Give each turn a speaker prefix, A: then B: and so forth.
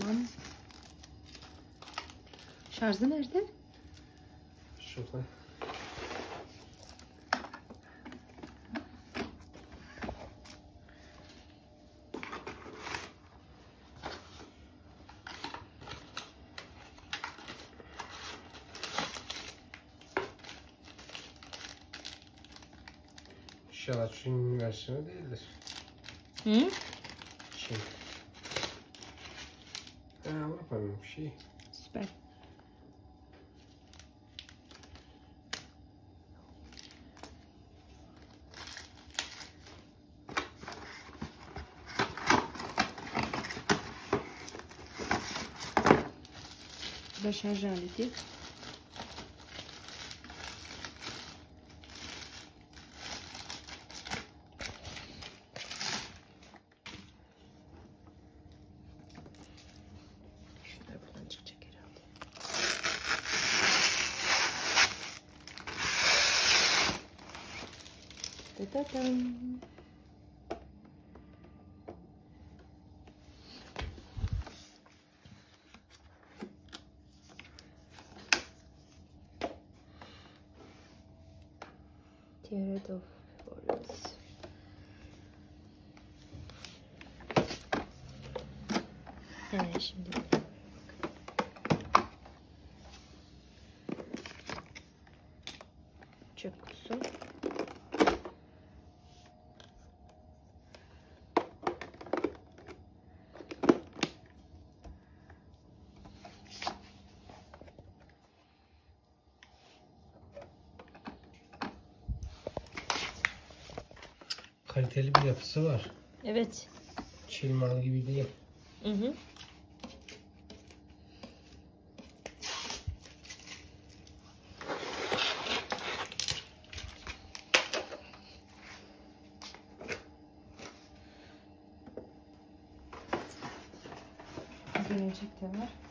A: Tamam. Şarjı nerede?
B: Şurada. İnşallah Çin versiyonu değildir.
A: Hı?
B: Çin.
A: Ну, лапами вообще. Супер. большая жаль летит. Da-da-dam. Tear it off for. Evet şimdi çöp kutusu.
B: Kaliteli bir yapısı var.
A: Evet.
B: Çin malı gibi değil.
A: Hı hı. Gelecek de var.